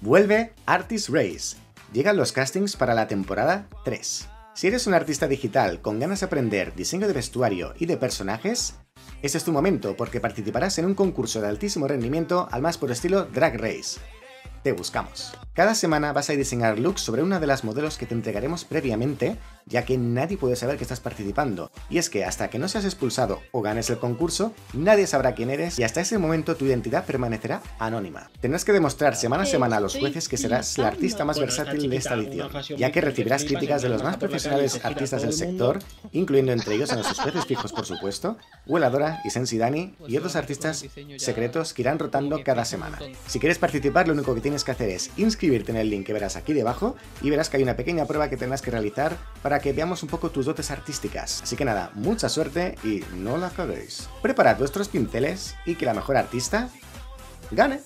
Vuelve Artist Race. Llegan los castings para la temporada 3. Si eres un artista digital con ganas de aprender diseño de vestuario y de personajes, este es tu momento porque participarás en un concurso de altísimo rendimiento al más puro estilo Drag Race te buscamos. Cada semana vas a diseñar looks sobre una de las modelos que te entregaremos previamente, ya que nadie puede saber que estás participando. Y es que hasta que no seas expulsado o ganes el concurso, nadie sabrá quién eres y hasta ese momento tu identidad permanecerá anónima. Tendrás que demostrar semana a semana a los jueces que serás la artista más versátil de esta edición, ya que recibirás críticas de los más profesionales artistas del sector, incluyendo entre ellos a nuestros jueces fijos por supuesto, Hueladora y Sensi Dani y otros artistas secretos que irán rotando cada semana. Si quieres participar, lo único que tienes que hacer es inscribirte en el link que verás aquí debajo y verás que hay una pequeña prueba que tendrás que realizar para que veamos un poco tus dotes artísticas. Así que nada, mucha suerte y no la caguéis. Preparad vuestros pinceles y que la mejor artista gane.